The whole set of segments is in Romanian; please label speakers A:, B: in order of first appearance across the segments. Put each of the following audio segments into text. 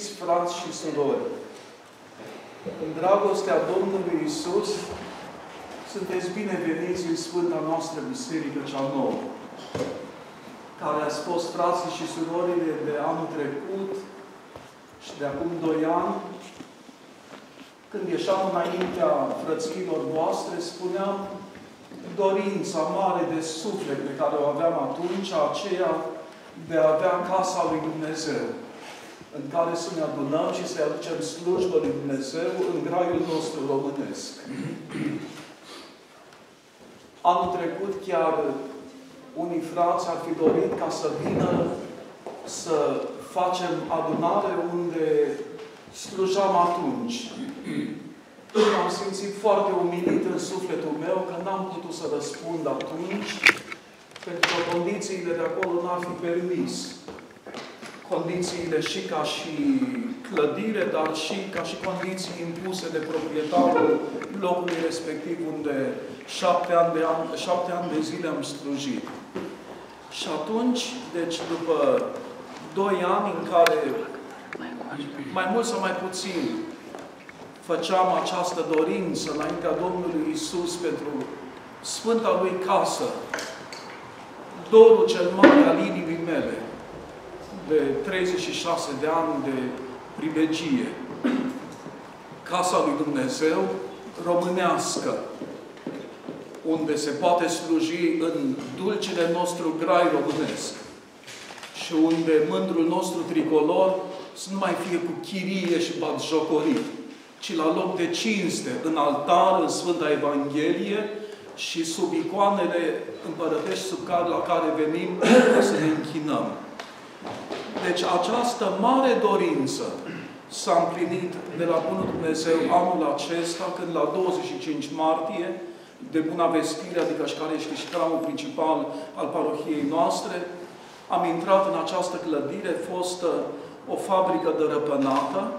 A: Iubiți frați și surori, în dragostea Domnului Isus, sunteți bineveniți în Sfânta noastră Biserică cea nouă, care ați fost frații și surorile de anul trecut și de acum doi ani, când ieșeam înaintea frăților voastre, spuneam dorința mare de suflet pe care o aveam atunci, aceea de a avea casa lui Dumnezeu în care să ne adunăm și să aducem slujbă lui Dumnezeu în graiul nostru românesc. Anul trecut chiar unii frați ar fi dorit ca să vină să facem adunare unde slujam atunci. M-am simțit foarte umilit în sufletul meu că n-am putut să răspund atunci, pentru că condițiile de acolo n-ar fi permis condițiile și ca și clădire, dar și ca și condiții impuse de proprietarul locului respectiv unde șapte ani de, an, șapte ani de zile am slujit. Și atunci, deci după doi ani în care mai mult sau mai puțin făceam această dorință înaintea Domnului Isus pentru Sfânta Lui casă, dorul cel mare al inimii mele, de 36 de ani de pribegie. Casa lui Dumnezeu românească, unde se poate sluji în dulcele nostru grai românesc și unde mândrul nostru tricolor să nu mai fie cu chirie și batjocorit, ci la loc de cinste, în altar, în Sfânta Evanghelie și sub icoanele împărătești sub care, la care venim ca să ne închinăm. Deci această mare dorință s-a împlinit de la Bunul Dumnezeu anul acesta, când la 25 martie, de Buna Vestire, adică și care este și șcramul principal al parohiei noastre, am intrat în această clădire, fostă o fabrică de răpânată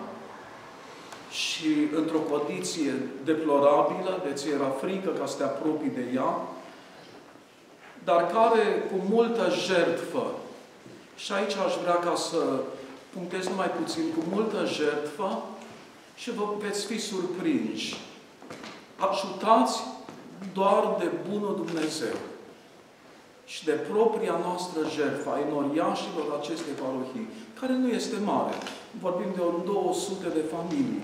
A: și într-o condiție deplorabilă, deci era frică ca să te apropii de ea, dar care cu multă jertfă și aici aș vrea ca să punctez numai puțin, cu multă jertfă și vă veți fi surprinși. Ajutați doar de Bunul Dumnezeu și de propria noastră jertfă a enoriașilor acestei parohii, care nu este mare. Vorbim de o 200 de familii,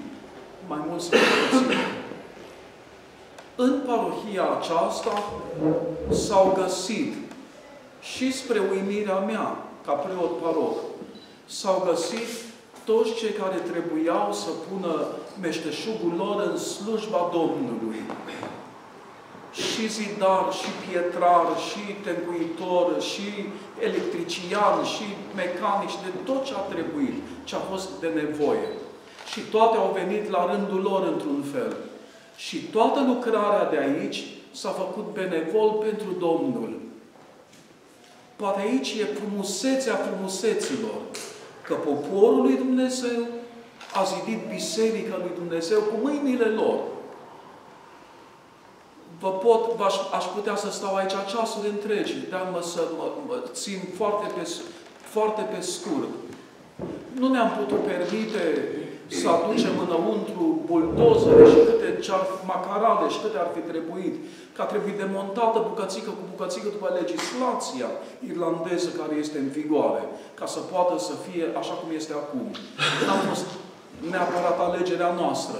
A: mai mult sau mai puțin. În parohia aceasta s-au găsit și spre uimirea mea, ca preot paroc, s-au găsit toți cei care trebuiau să pună meșteșugul lor în slujba Domnului. Și zidar, și pietrar, și tencuitor, și electrician, și mecanici, de tot ce a trebuit, ce a fost de nevoie. Și toate au venit la rândul lor într-un fel. Și toată lucrarea de aici s-a făcut benevol pentru Domnul. Poate aici e frumusețea frumuseților. Că poporul lui Dumnezeu a zidit Biserica lui Dumnezeu cu mâinile lor. Vă pot, aș, aș putea să stau aici ceasuri întregi, dar mă să mă, mă țin foarte pe, foarte pe scurt. Nu ne-am putut permite să aducem înăuntru buldozere și câte macarale și câte ar fi trebuit, că a trebuit demontată bucățică cu bucățică după legislația irlandeză care este în vigoare, ca să poată să fie așa cum este acum. Nu a fost neapărat alegerea noastră,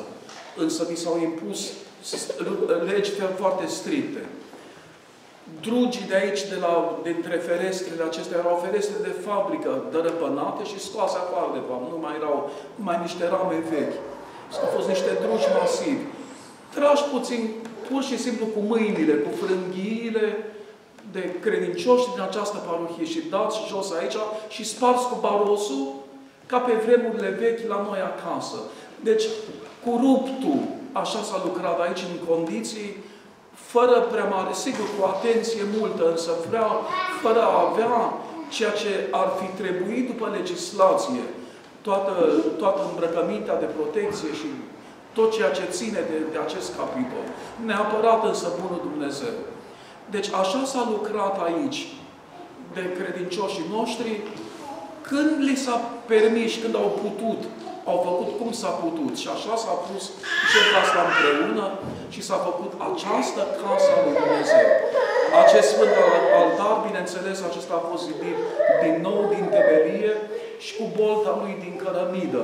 A: însă mi s-au impus legi foarte stricte drugii de aici, de la, dintre ferestrele acestea, erau ferestre de fabrică, dărăpânate și scoase afară de fapt. Nu mai erau mai niște rame vechi. Au fost niște drugi masivi. Tragi puțin, pur și simplu cu mâinile, cu frânghiile de credincioși din această parohie și dați jos aici și spars cu barosul ca pe vremurile vechi la noi acasă. Deci, cu ruptul, așa s-a lucrat aici în condiții fără prea mare, sigur, cu atenție multă, însă vreau, fără a avea ceea ce ar fi trebuit după legislație, toată, toată îmbrăcămintea de protecție și tot ceea ce ține de, de acest capitol. Neapărat însă Bunul Dumnezeu. Deci așa s-a lucrat aici de credincioșii noștri când li s-a permis, când au putut au făcut cum s-a putut. Și așa s-a pus jertfa asta împreună și s-a făcut această casă a lui Dumnezeu. Acest sfânt altar, bineînțeles, acesta a fost zidit din nou din temelie și cu bolta lui din cărămidă.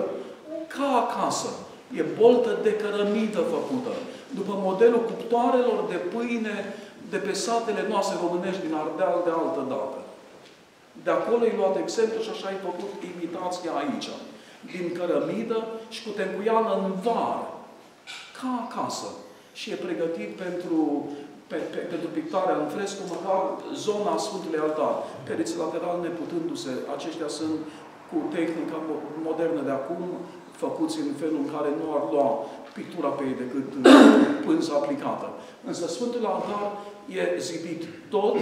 A: Ca acasă. E boltă de cărămidă făcută. După modelul cuptoarelor de pâine de pe satele noastre românești din Ardeal de altă dată. De acolo e luat exemplu și așa ai făcut imitația aici. Din cărămidă și cu tencuială în var. Ca acasă. Și e pregătit pentru, pe, pe, pentru pictarea în fresco, măcar zona Sfântului Altar. Periți lateral neputându-se, aceștia sunt cu tehnica modernă de acum, făcuți în felul în care nu ar lua pictura pe ei decât pânză aplicată. Însă Sfântul Altar e zidit tot,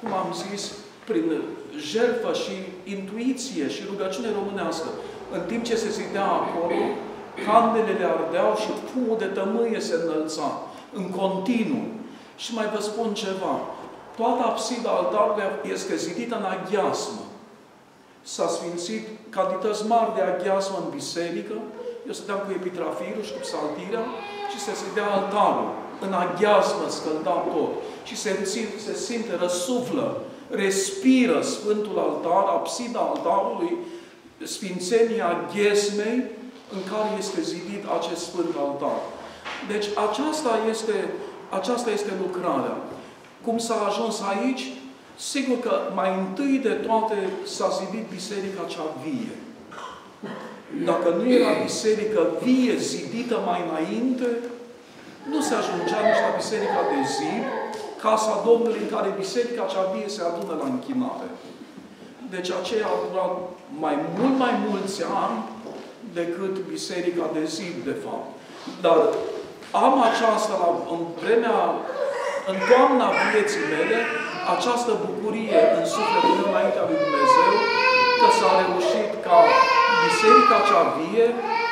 A: cum am zis, prin jertfă și intuiție și rugăciune românească. În timp ce se zidea acolo, candelele ardeau și fumul de tămâie se înălța în continuu. Și mai vă spun ceva. Toată absida altarului este zidită în aghiasmă. S-a sfințit cantități mari de aghiasmă în biserică. Eu stăteam cu epitrafirul și cu psaltirea și se zidea altarul. În aghiasmă scălda tot. Și se, se simte, răsuflă respiră Sfântul Altar, absida altarului, Sfințenia Ghesmei, în care este zidit acest Sfânt Altar. Deci aceasta este, aceasta este lucrarea. Cum s-a ajuns aici? Sigur că mai întâi de toate s-a zidit biserica cea vie. Dacă nu era biserică vie, zidită mai înainte, nu se ajungea nici la biserica de zi, casa Domnului în care biserica cea vie se adună la închinare. Deci aceea a durat mai mult, mai mulți ani decât biserica de zi, de fapt. Dar am aceasta la, în vremea, în toamna vieții mele, această bucurie în sufletul meu înaintea lui Dumnezeu, că s-a reușit ca biserica cea vie,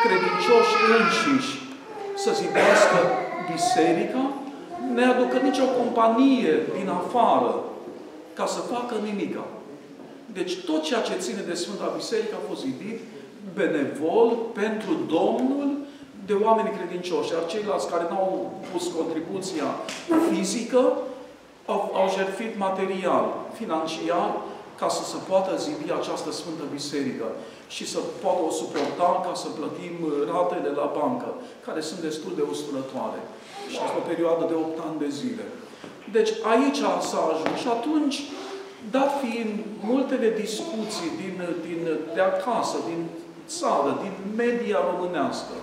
A: credincioși înșiși, să zidească biserica, neaducă nicio companie din afară ca să facă nimica. Deci tot ceea ce ține de Sfânta Biserică a fost zidit benevol pentru Domnul de oameni credincioși. Iar ceilalți care n-au pus contribuția fizică au, au jertfit material, financiar, ca să se poată zidi această Sfântă Biserică și să poată o suporta ca să plătim ratele la bancă, care sunt destul de usturătoare și asta o perioadă de 8 ani de zile. Deci aici s-a ajuns. Și atunci, dat fiind multele discuții din, din, de acasă, din țară, din media românească,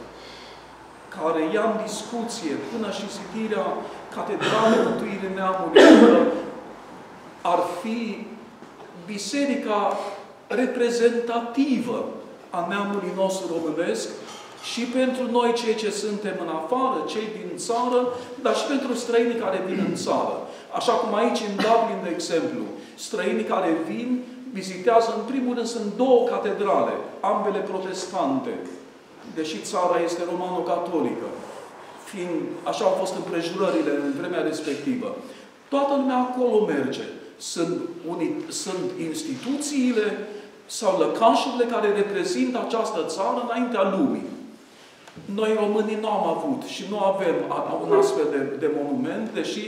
A: care ia în discuție până și zidirea Catedralei Mântuirii Neamului, ar fi biserica reprezentativă a neamului nostru românesc, și pentru noi cei ce suntem în afară, cei din țară, dar și pentru străinii care vin în țară. Așa cum aici în Dublin, de exemplu, străinii care vin, vizitează, în primul rând, sunt două catedrale, ambele protestante, deși țara este romano-catolică, fiind, așa au fost împrejurările în vremea respectivă. Toată lumea acolo merge. Sunt, unii, sunt instituțiile sau lăcașurile care reprezintă această țară înaintea lumii. Noi românii nu am avut și nu avem un astfel de, de monument, deși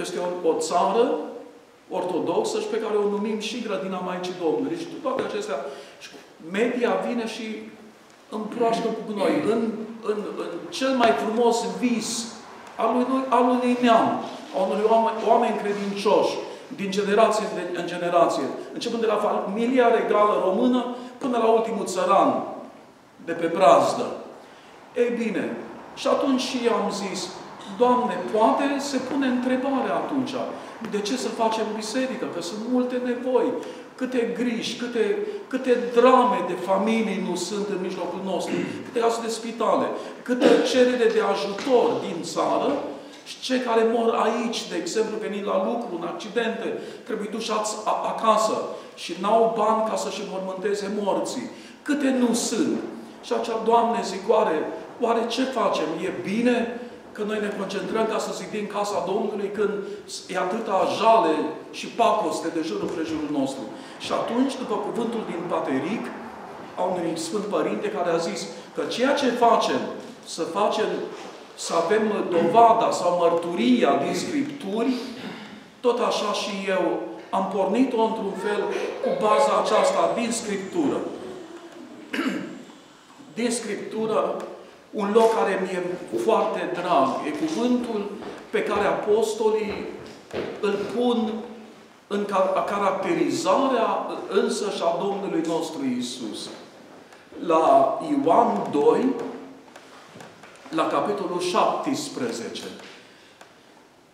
A: este o, o țară ortodoxă și pe care o numim și Grădina Maicii Domnului. Și toate acestea, și media vine și împroaștă cu noi în, în, în cel mai frumos vis al unui, al unui neam, a unui oameni, oameni credincioși, din generație în generație, începând de la familia regală română până la ultimul țăran de pe brazdă. Ei bine, și atunci și eu am zis, Doamne, poate se pune întrebarea atunci, de ce să facem biserică? Că sunt multe nevoi, câte griji, câte, câte drame de familii nu sunt în mijlocul nostru, câte case de spitale, câte cerere de ajutor din țară și cei care mor aici, de exemplu, venind la lucru, în accidente, trebuie dușați acasă și n-au bani ca să-și înmormânteze morții. Câte nu sunt? Și acea, Doamne, zic, oare Oare ce facem? E bine că noi ne concentrăm ca să zidim casa Domnului când e atâta jale și pacoste de jur împrejurul nostru. Și atunci, după cuvântul din Pateric, a unui Sfânt Părinte care a zis că ceea ce facem, să facem, să avem dovada sau mărturia din Scripturi, tot așa și eu am pornit-o într-un fel cu baza aceasta din Scriptură. din Scriptură, un loc care mi-e foarte drag, e cuvântul pe care apostolii îl pun în caracterizarea însă și a Domnului nostru Isus. La Ioan 2, la capitolul 17,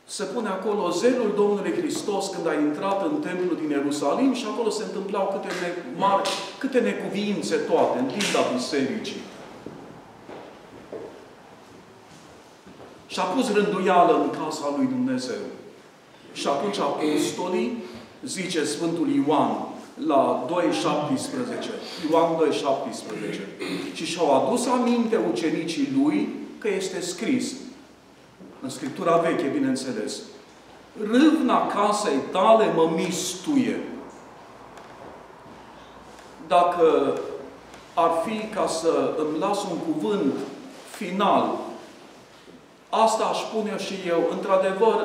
A: se pune acolo zelul Domnului Hristos când a intrat în templul din Ierusalim și acolo se întâmplau câte, ne, mari, câte necuvințe toate în tinda bisericii. Și a pus rânduială în casa lui Dumnezeu. Și atunci apostolii, zice Sfântul Ioan, la 2.17. Ioan 2.17. Și și-au adus aminte ucenicii lui că este scris. În Scriptura veche, bineînțeles. Râvna casei tale mă mistuie. Dacă ar fi ca să îmi las un cuvânt final Asta aș spune și eu. Într-adevăr,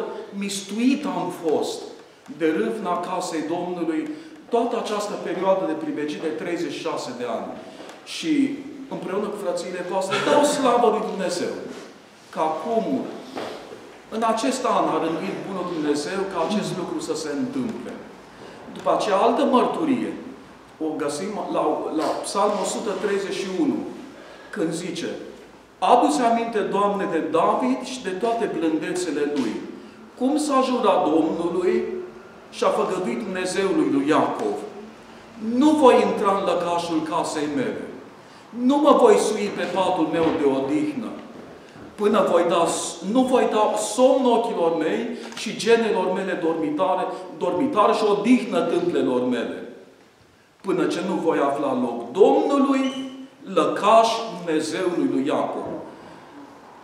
A: mistuit am fost de râvna casei Domnului toată această perioadă de pribegit de 36 de ani. Și împreună cu frățiile voastre dau slavă lui Dumnezeu că acum, în acest an, a rânduit Bunul Dumnezeu ca acest lucru să se întâmple. După aceea, altă mărturie o găsim la, la Psalmul 131, când zice Adu-ți aminte, Doamne, de David și de toate blândețele lui. Cum s-a jurat Domnului și a făgăduit Dumnezeului lui Iacov. Nu voi intra în lăcașul casei mele. Nu mă voi sui pe patul meu de odihnă. Până voi da, nu voi da somn ochilor mei și genelor mele dormitare, dormitare și odihnă tâmplelor mele. Până ce nu voi afla loc Domnului lăcaș Dumnezeului lui Iacov.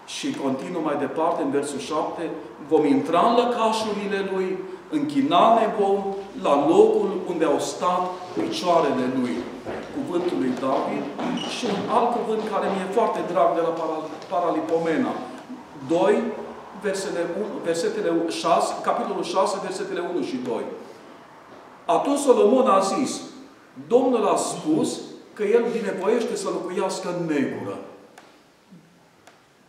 A: Și continuă mai departe în versul 7, vom intra în lăcașurile Lui, închina ne vom la locul unde au stat picioarele Lui. Cuvântul lui David și un alt cuvânt care mi-e foarte drag de la Paralipomena. 2, versetele, 1, versetele 6, capitolul 6, versetele 1 și 2. Atunci Solomon a zis, Domnul a spus, că el binevoiește să locuiască în negură.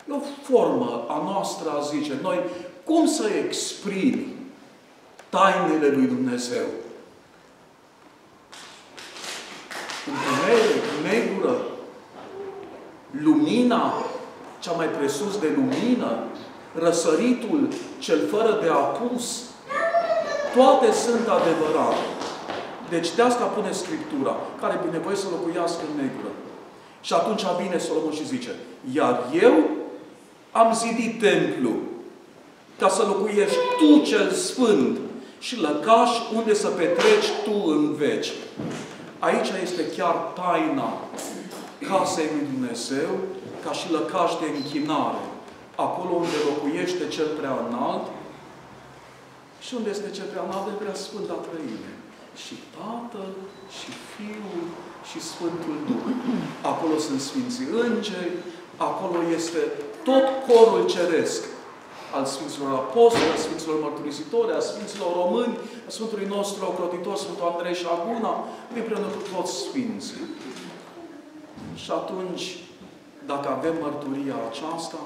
A: E o formă a noastră a zice, noi, cum să exprimi tainele lui Dumnezeu? Întuneric, negură, lumina, cea mai presus de lumină, răsăritul cel fără de apus, toate sunt adevărate. Deci de asta pune Scriptura, care e nevoie să locuiască în negură. Și atunci vine Solomon și zice, iar eu am zidit templu ca să locuiești tu cel sfânt și lăcaș unde să petreci tu în veci. Aici este chiar taina casei lui Dumnezeu ca și lăcaș de închinare. Acolo unde locuiește cel prea înalt și unde este cel prea înalt de prea sfânta trăime și Tatăl, și Fiul, și Sfântul Duh. Acolo sunt Sfinții Îngeri, acolo este tot corul ceresc al Sfinților Apostoli, al Sfinților Mărturisitori, al Sfinților Români, al Sfântului nostru ocrotitor, Sfântul Andrei și Șaguna, împreună cu toți Sfinții. Și atunci, dacă avem mărturia aceasta,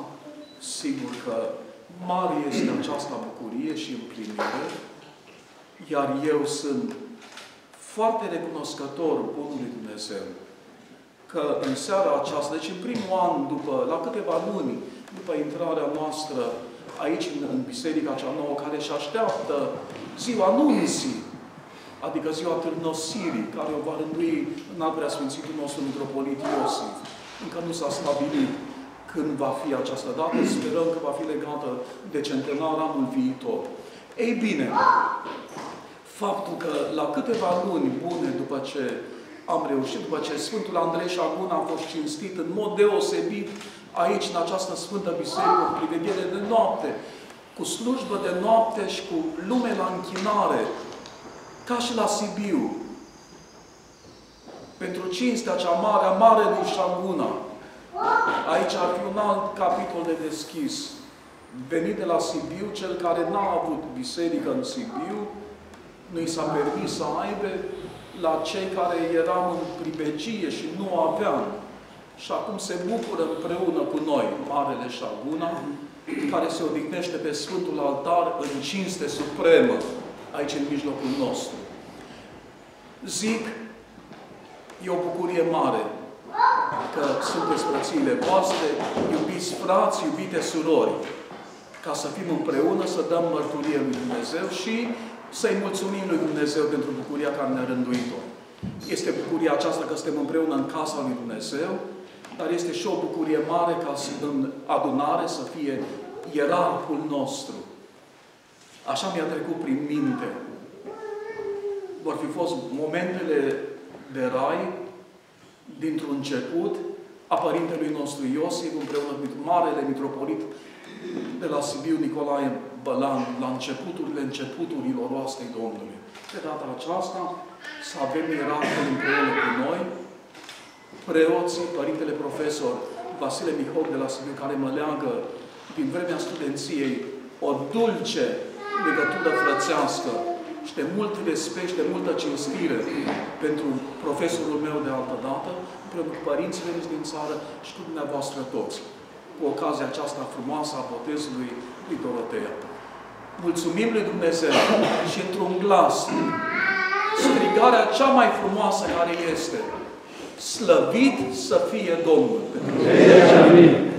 A: sigur că mare este această bucurie și împlinire, iar eu sunt foarte recunoscător Bunului Dumnezeu că în seara aceasta, deci în primul an, după, la câteva luni, după intrarea noastră aici în, în biserica cea nouă, care își așteaptă ziua nunții, adică ziua târnosirii, care o va rândui în al preasfințitul nostru mitropolit Iosif. Încă nu s-a stabilit când va fi această dată, sperăm că va fi legată de centenar anul viitor. Ei bine, faptul că la câteva luni bune după ce am reușit, după ce Sfântul Andrei Șagun a fost cinstit în mod deosebit aici, în această Sfântă Biserică, cu priveghere de noapte, cu slujbă de noapte și cu lume la închinare, ca și la Sibiu. pentru cinstea cea mare a Marelui Șaguna. Aici ar fi un alt capitol de deschis. Venit de la Sibiu, cel care n-a avut biserică în Sibiu, nu i s-a permis să aibă la cei care eram în pribecie și nu aveam. Și acum se bucură împreună cu noi, Marele Șaguna, care se odihnește pe Sfântul Altar în cinste supremă, aici în mijlocul nostru. Zic, e o bucurie mare că sunteți frățiile voastre, iubiți frați, iubite surori, ca să fim împreună, să dăm mărturie lui Dumnezeu și să-i mulțumim lui Dumnezeu pentru bucuria care ne-a rânduit-o. Este bucuria aceasta că suntem împreună în casa lui Dumnezeu, dar este și o bucurie mare ca în adunare să fie ierarhul nostru. Așa mi-a trecut prin minte. Vor fi fost momentele de rai dintr-un început a Părintelui nostru Iosif împreună cu Marele Mitropolit de la Sibiu Nicolae Bălan, la începuturile începuturilor oastei Domnului. De data aceasta, să avem ierarhul împreună cu noi, preoții, Părintele Profesor Vasile Mihoc de la Sibiu, care mă leagă din vremea studenției o dulce legătură frățească și de mult respect și de multă cinstire pentru profesorul meu de altă dată, împreună cu părinții veniți din țară și cu dumneavoastră toți, cu ocazia aceasta frumoasă a botezului lui Dorotea. Mulțumim lui Dumnezeu și într-un glas, strigarea cea mai frumoasă care este, slăvit să fie Domnul. Amin.